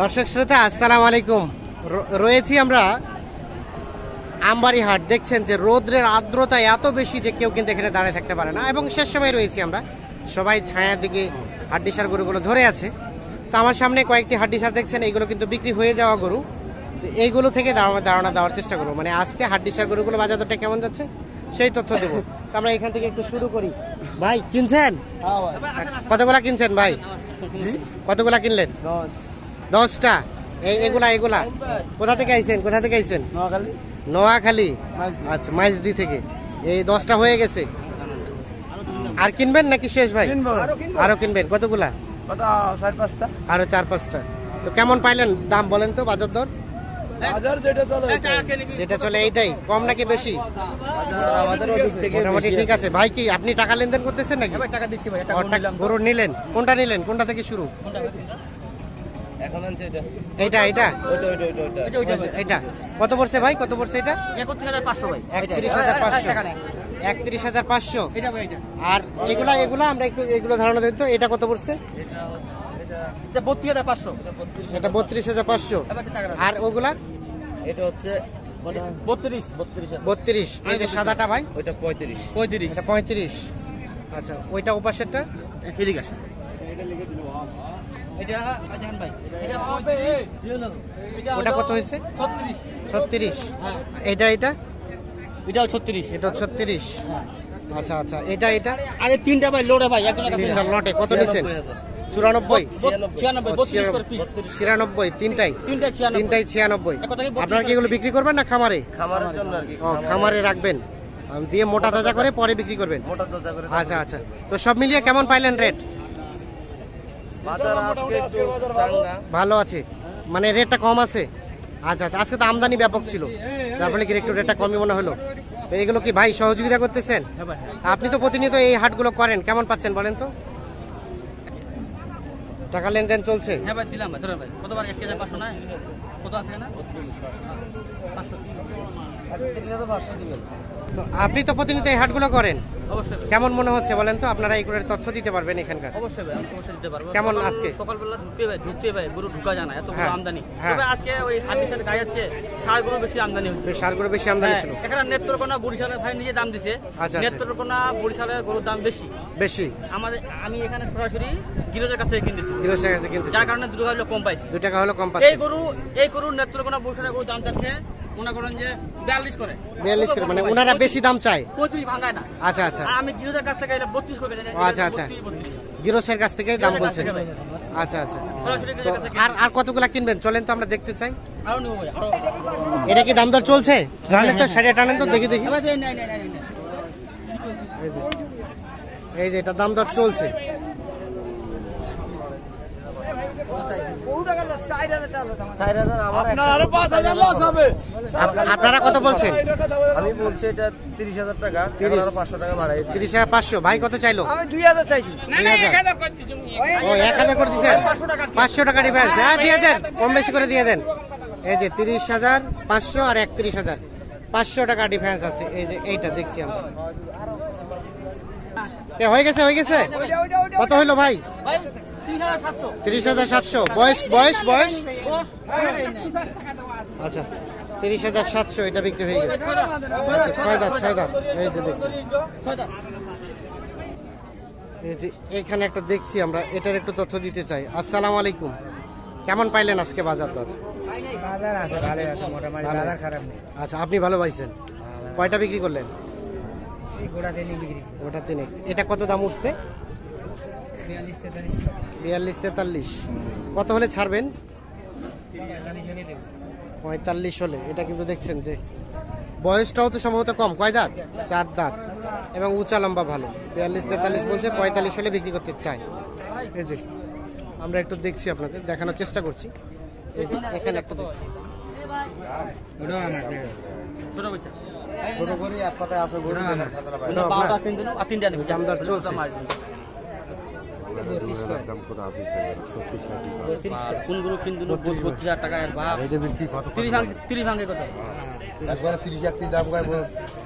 দর্শক শ্রোতা, আসসালামু আলাইকুম। রয়েছি আমরা আমবাড়ি হাট দেখছেন যে রোদ্রের আর্দ্রতা এত বেশি যে কেউ কিন্তু এখানে দাঁড়িয়ে থাকতে পারে না। এবং শেষ সময় রয়েছি আমরা। সবাই ছায়ার দিকে হাড্ডিসার গরুগুলো ধরে আছে। তো আমার সামনে কয়েকটি হাড্ডিসার দেখছেন এইগুলো কিন্তু বিক্রি হয়ে যাওয়া গরু। তো এইগুলো থেকে দাঁড়ানো দেওয়ার চেষ্টা করব। মানে আজকে হাড্ডিসার গরুগুলো বাজার কেমন যাচ্ছে? সেই তথ্য দেবো। তো আমরা এখান থেকে একটু শুরু করি। ভাই কিনছেন? কতগুলা কিনছেন ভাই? কতগুলা কিনলেন? দশটা? এই এগুলা এগুলা? কোথা থেকে আইছেন? কোথা থেকে আইছেন? নোয়াখালী। আচ্ছা মাইজদি থেকে। এই দশটা হয়ে গেছে। আর কিনবেন নাকি শেষ ভাই? আরও কিনবেন। কতগুলা? আরও চার পাঁচটা। তো কেমন পাইলেন দাম বলেন তো বাজার দর? যেটা চলে এইটাই কম নাকি বেশি? আমাদের ওদিক থেকে মোটামুটি ঠিক আছে। ভাই কি আপনি টাকা লেনদেন করতেছেন নাকি? টাকা দিচ্ছি ভাই ও, টাকা- গরু নিলেন। কোনটা নিলেন? কোনটা থেকে শুরু? এটা। এইটা কত পড়ছে ভাই? কত পড়ছে এটা? একত্রিশ হাজার পাঁচশো ভাই। একত্রিশ হাজার পাঁচশো। একত্রিশ হাজার পাঁচশো। এটা ভাই এটা আর এগুলা এগুলা আমরা একটু এগুলো ধারণা এটা কত পড়ছে? এটা এটা বত্রিশ হাজার পাঁচশো। আর ওগুলা? এটা হচ্ছে বত্রিশ। বত্রিশ বত্রিশ। এই যে সাদাটা ভাই? ওইটা পঁয়ত্রিশ। পঁয়ত্রিশ। এটা পঁয়ত্রিশ। আচ্ছা ওইটা ওপাশেরটা? এদিকে আসে এটা জাহান ভাই এটা ওটা কত হয়েছে? ছত্রিশ। ছত্রিশ। এটা এটা? এটাও ছত্রিশ। এটা ছত্রিশ। আচ্ছা আচ্ছা এটা এটা? আরে তিনটা ভাই লোডে ভাই তিনটা লটে কত নিচ্ছেন চুরানব্বই। ছিয়ানব্বই তিনটাই। তিনটাই ছিয়ানব্বই। আপনারা কি এগুলো বিক্রি করবেন না খামারে? খামারের জন্য আর কি ও খামারে। রাখবেন। আম, দিয়ে মোটা তাজা করে পরে বিক্রি করবেন। মোটা তাজা করে আচ্ছা আচ্ছা। তো সব মিলিয়ে কেমন পাইলেন রেট? ভালো। আছে। মানে রেটটা কম আছে। আচ্ছা আচ্ছা। আজকে তো আমদানি ব্যাপক ছিল। যার ফলে কি একটু রেটটা কমই মনে হলো? তো এগুলো কি ভাই সহযোগিতা করতেছেন? আপনি তো প্রতিনিয়ত এই হাটগুলো করেন। কেমন পাচ্ছেন বলেন তো? টাকা লেনদেন চলছে? হ্যাঁ ভাই, দিলাম ভাই ধরেন ভাই। কতবার এক কেজি পাঁচশো না কত আছে না? পাঁচশো। তো আপনি তো প্রতিনিয়ত এই হাটগুলো করেন। অবশ্যই। কেমন মনে হচ্ছে বলেন তো? আপনারা এইগুলোর তথ্য দিতে পারবেন এখানকার। অবশ্যই ভাই আমি অবশ্যই দিতে পারব। কেমন আজকে? সকালবেলা ঢুকতে ভাই ঢুকতে ভাই গরু ঢুকা যায় না এত বড় হ্যাঁ, আমদানি। হ্যাঁ। তবে আজকে ওই গায়ে যাচ্ছে ষাড় গরু বেশি আমদানি হচ্ছে। বেশ সারগুলো বেশি আমদানি হ্যাঁ, ছিল। এখানে নেত্রকোনা বরিশালের ভাই নিজে দাম দিছে। আচ্ছা। নেত্রকোনা বরিশালের গরুর দাম বেশি। বেশি? আমাদের আমি এখানে সরাসরি গিরোজের কাছে কিনতেছি। কিলো কাছে কিনতে যার কারণে দুটো হলো কম পাইছি। দু টাকা হলো কম এই গরু এই গরু নেত্রকোনা বরিশালের গরুর দাম যাচ্ছে মনে করেন যে বিয়াল্লিশ করে। বিয়াল্লিশ করে মানে ওনারা বেশি দাম চায়? পঁয়ত্রিশ ভাঙায় না। আচ্ছা আচ্ছা। আমি গিরোজের কাছ থেকে এটা বত্রিশ করে আচ্ছা, আচ্ছা। গিরোসের কাছ থেকে দাম বলছেন? আচ্ছা আচ্ছা। তো আর আর কতগুলা কিনবেন? চলেন তো আমরা দেখতে চাই। এটা কি দাম দর চলছে? টানেন তো সাইডে টানেন তো দেখি দেখি। এই যে এটা দাম দর চলছে। আপনারা কত বলছেন? আমি বলছি এটা তিরিশ হাজার টাকা পাঁচশো টাকা বাড়াই তিরিশ হাজার পাঁচশো। ভাই কত চাইলো? আমি দুই হাজার চাইছি। ও এক হাজার করে দিচ্ছেন পাঁচশো টাকা ডিফারেন্স হ্যাঁ দিয়ে দেন কম বেশি করে দিয়ে দেন। এই যে তিরিশ হাজার পাঁচশো আর একত্রিশ হাজার। পাঁচশো টাকা ডিফারেন্স আছে। এই যে এইটা দেখছি আমরা। এ, হয়ে গেছে হয়ে গেছে? কত হইল ভাই? তিরিশ হাজার সাতশো। বয়স বয়স বয়স? আচ্ছা তিরিশ হাজার সাতশো এটা বিক্রি হয়ে গেছে। আচ্ছা, ছয় দাঁত ছয় দাঁত। এই যে দেখছি। এই যে এখানে একটা দেখছি আমরা এটার একটু তথ্য দিতে চাই। আসসালামু আলাইকুম। কেমন পাইলেন আজকে বাজার দর? বাজার আছে ভালো আছে মোটামুটি বাজার খারাপ নেই। আচ্ছা আপনি ভালো পাইছেন? কয়টা বিক্রি করলেন? ওটা তিনে এটা কত দাম উঠছে? বিয়াল্লিশ তেতাল্লিশ কত হলে ছাড়বেন? পঁয়তাল্লিশ হলে এটা কিন্তু দেখছেন যে বয়সটাও তো সম্ভবত কম। কয় দাঁত? চার দাঁত। এবং উঁচা লম্বা ভালো। বিয়াল্লিশ তেতাল্লিশ বলছে পঁয়তাল্লিশ হলে বিক্রি করতে চাই। এই যে আমরা একটু দেখছি আপনাদের দেখানোর চেষ্টা করছি। এই যে এখানে একটা দেখছি। ওটাও আমার ছোট করে এক কথায় আসবে গরু এটা আপনার? বারোটা তিন দিন আর তিনটা নেবে দাম দর চলছে। বত্রিশ কোন গ্রুপ কিন হাজার টাকা এর ভাব তিরিশ তিরিশ ভাঙে কত একবারে তিরিশ একত্রিশ দাম কয়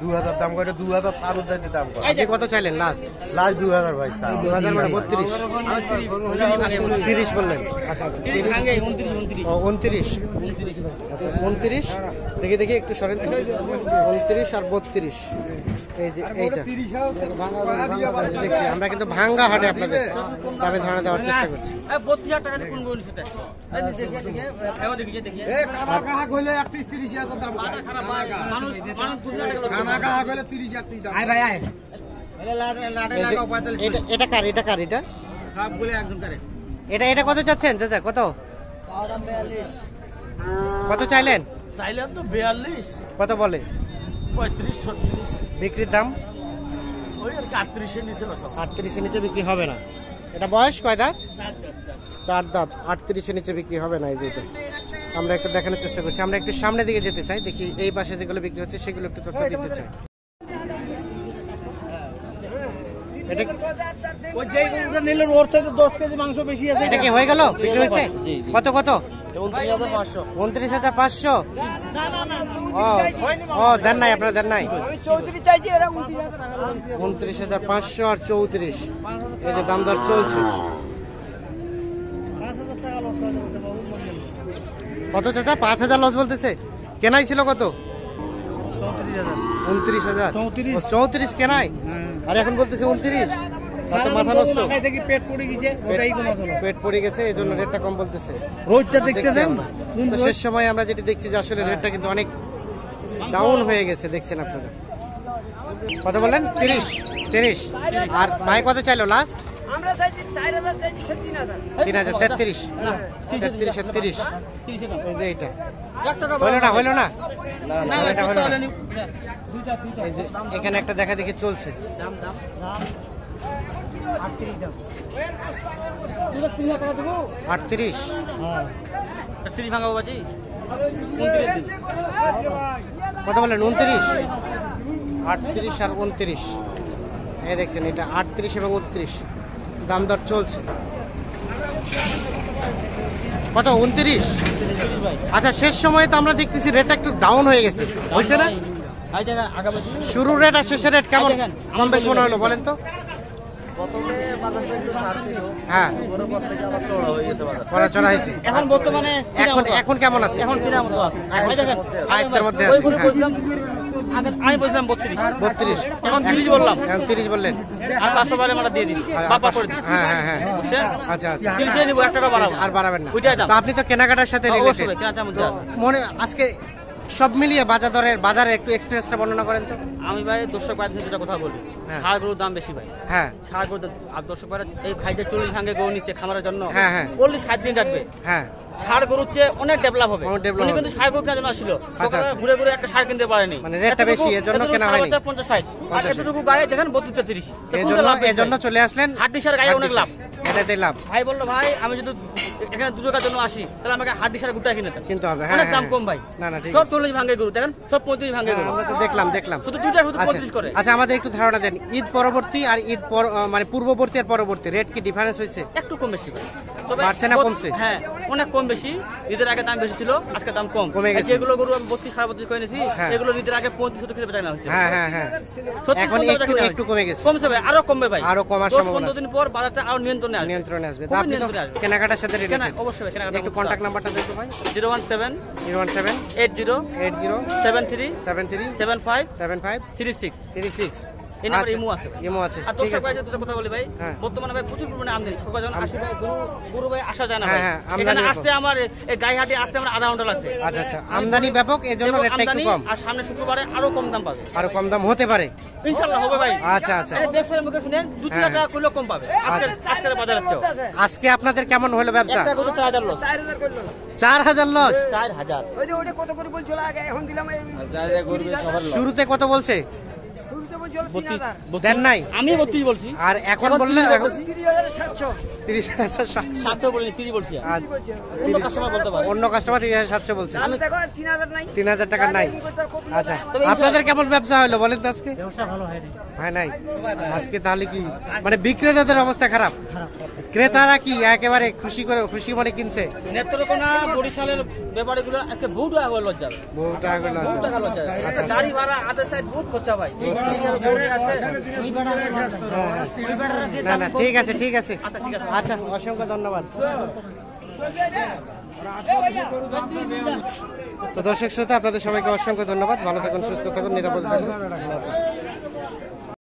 দু হাজার দাম দু হাজার সার দাম কত চাইলেন লাস্ট লাস্ট দু হাজার ভাই স্যার দু হাজার মানে বত্রিশ। তিরিশ বললেন। আচ্ছা আচ্ছা উনত্রিশ। আচ্ছা উনত্রিশ। দেখি দেখি একটু সরেন উনত্রিশ আর বত্রিশ। এই যে এইটা। দেখছি আমরা কিন্তু ভাঙ্গা হাটে আপনাদের দামে ধারণা দেওয়ার চেষ্টা করছি। বত্রিশ হাজার টাকা এটা এটা কার এটা কার? এটা? সব বলে একদম করে। এটা এটা কত চাচ্ছেন চাচা? কত? কত চাইলেন? চাইলেন তো বিয়াল্লিশ। কত বলে? পঁয়ত্রিশ ছত্রিশ। বিক্রির দাম? ওই আর আটত্রিশের নিচে আটত্রিশের নিচে বিক্রি হবে না। এটা বয়স কয় দাঁত। চার দাঁত। আটত্রিশের নিচে বিক্রি হবে না এই যে এটা। আমরা একটু দেখানোর চেষ্টা করছি। আমরা একটু সামনের দিকে যেতে চাই দেখি এই পাশে যেগুলো বিক্রি হচ্ছে সেগুলো একটু তথ্য দিতে চাই। এটা কি হয়ে গেল। কত কত? উনত্রিশ হাজার পাঁচশো। ও দেন নাই আপনারা দেন নাই। উনত্রিশ হাজার পাঁচশো আর চৌত্রিশ। এই যে দাম দর চলছে। কত চাচা পাঁচ হাজার লস বলতেছে। কেনাই ছিল কত? উনত্রিশ হাজার। চৌত্রিশ। কেনাই? আর এখন বলতেছে উনত্রিশ। তাতে মাথা নষ্ট। পেট পড়ে গেছে ওটাই পেট পড়ে গেছে এই জন্য রেটটা কম বলতেছে। রোজটা দেখতেছেন? শেষ সময় আমরা যেটা দেখছি যে আসলে রেটটা কিন্তু অনেক ডাউন হয়ে গেছে দেখছেন আপনারা। কত বললেন? তিরিশ। তিরিশ। আর ভাই কত চাইলো? লাস্ট আমরা চাইছি চার হাজার চাইছি সে তিন হাজার। তিন হাজার তেত্রিশ। তেত্রিশ আর তিরিশ তিরিশে দাম। এই যে এইটা হইল না হইল না? না এটা হলো না। হলে নি- দুইটা দুইটা এই যে এখানে একটা দেখা দেখি চলছে। আটত্রিশ। তিরিশ ভাঙাবো বাজি? উনত্রিশ কত বললেন? উনত্রিশ? আটত্রিশ আর উনত্রিশ। এই দেখছেন এটা আটত্রিশ এবং উনত্রিশ। দাম দর চলছে। কত উনত্রিশ? আচ্ছা শেষ সময়ে তো আমরা দেখতেছি রেটটা একটু ডাউন হয়ে গেছে। হয়েছে না? শুরুর রেট আর শেষের রেট কেমন? কম বেশ মনে হলো বলেন তো। হ্যাঁ। চড়া হয়েছে। এখন বর্তমানে এখন এখন কেমন আছে? এখন আছে? মধ্যে আছে, আমি বলছিলাম বত্রিশ। বত্রিশ। এখন তিরিশ বললাম। তিরিশ বললেন। আর পাঁচশো বারে আমরা দিয়ে বাবা করে হ্যাঁ হ্যাঁ হ্যাঁ। আচ্ছা আচ্ছা। তিরিশে নিবো এক টাকা বাড়াবো আর বাড়াবেন না। ওইটাই দাম আপনি তো কেনাকাটার সাথে। মনে আজকে সব মিলিয়ে বাজার দরের বাজারে একটু এক্সপিরিয়েন্সটা বর্ণনা করেন তো। আমি ভাই দর্শক ভাই যেটা কথা বলি। গরুর দাম বেশি ভাই। হ্যাঁ। গরুর আর দর্শক ভাই এই ভাইদের চল্লিশ ভাঙে গরু নিচ্ছে খামারের জন্য। হ্যাঁ, হ্যাঁ। চল্লিশ ষাট দিন রাখবে। হ্যাঁ। ষাড় গরুর চেয়ে অনেক ডেভেলপ হবে। উনি কিন্তু ষাড় গরু কেনার জন্য আসছিল আচ্ছা, আচ্ছা। ঘুরে ঘুরে একটা ষাড় কিনতে পারেনি। মানে রেটটা বেশি, এর জন্য কেনা হয়নি। পঞ্চাশ ষাট। আর এতটুকু গায়ে দেখেন বত্রিশ তিরিশ এই জন্য চলে আসলেন হাড্ডি গায়ে অনেক লাভ। এটাতে লাভ। ভাই বলল ভাই আমি যদি এখানে দু টাকার জন্য আসি তাহলে আমাকে হাড্ডি গুটা কিনে দেন। কিনতে হবে। হ্যাঁ হ্যাঁ, দাম হ্যাঁ। কম ভাই। না না ঠিক সব আছে। চল্লিশ ভাঙে গরু দেখেন? সব পঁয়ত্রিশ ভাঙে গরু। আমরা তো দেখলাম দেখলাম। শুধু দুইটা শুধু পঁয়ত্রিশ করে। আচ্ছা আমাদের একটু ধারণা দেন ঈদ পরবর্তী আর ঈদ মানে পূর্ববর্তী আর পরবর্তী রেট কি ডিফারেন্স হয়েছে? একটু কম বেশি হ্যাঁ, অনেক কম বেশি। ঈদের আগে দাম বেশি ছিল আজকে দাম কম। কমে গেছে। যেগুলো আরও কমবে ভাই। দিন পর বাজারটা আরও নিয়ন্ত্রণে নিয়ন্ত্রণে আসবে। আপনি তো কেনাকাটার সাথে রিলেটেড কেনা অবশ্যই কেনাকাটা একটু কন্টাক্ট নাম্বারটা দিতে ভাই। 017 017 80 80 73 73 75 75 36 36 এই নাম্বারে ইমো আছে ইমো আছে আর দর্শক ভাই দুটো কথা বলি ভাই হ্যাঁ। বর্তমানে ভাই প্রচুর পরিমাণে আমদানি। সকাল যখন আসি ভাই গরু গরু ভাই আসা যায় না হ্যাঁ, ভাই। হ্যাঁ, এখানে ব্যাপক। আসতে আমার এই গায়ে আসতে আমার আধা ঘণ্টা লাগছে। আচ্ছা আচ্ছা আমদানি ব্যাপক এই জন্য রেটটা একটু কম। আর সামনে শুক্রবারে আরও কম দাম পাবে। আরও কম দাম হতে পারে। ইনশাল্লাহ হবে ভাই। আচ্ছা আচ্ছা। এই মুখে শুনেন দু তিন। টাকা কম পাবে। আজকের আজকে আপনাদের কেমন হলো ব্যবসা? একটা কত চার হাজার লস। চার হাজার করল। চার হাজার লস? চার হাজার। ওই যে ওটা কত করে বলছিল আগে এখন দিলাম শুরুতে কত বলছে? দেন নাই। আমি বত্রিশ বলছি। আর এখন বললেন এখন তিরিশ হাজার সাতশো। বলিনি বলছি অন্য কাস্টমার বলতে পারে। অন্য কাস্টমার তিরিশ হাজার সাতশো বলছে। আমি দেখো আর তিন হাজার টাকার নাই। আচ্ছা। আপনাদের কেমন ব্যবসা হলো বলেন তো আজকে? হয় নাই। আজকে তাহলে কি মানে বিক্রেতাদের অবস্থা খারাপ। ক্রেতারা কি একেবারে খুশি করে খুশি মনে কিনছে? নেত্রকোনা বরিশালের ব্যাপারীগুলো আজকে বহু টাকা করে। লজ্জা বহু টাকা করে বহু টাকা লজ্জা একটা গাড়ি ভাড়া আদের সাইড বহুত খরচা ভাই। না না ঠিক আছে ঠিক আছে। আচ্ছা ঠিক আছে। আচ্ছা অসংখ্য ধন্যবাদ। তো দর্শক শ্রোতা আপনাদের সবাইকে অসংখ্য ধন্যবাদ। ভালো থাকুন সুস্থ থাকুন নিরাপদ থাকুন।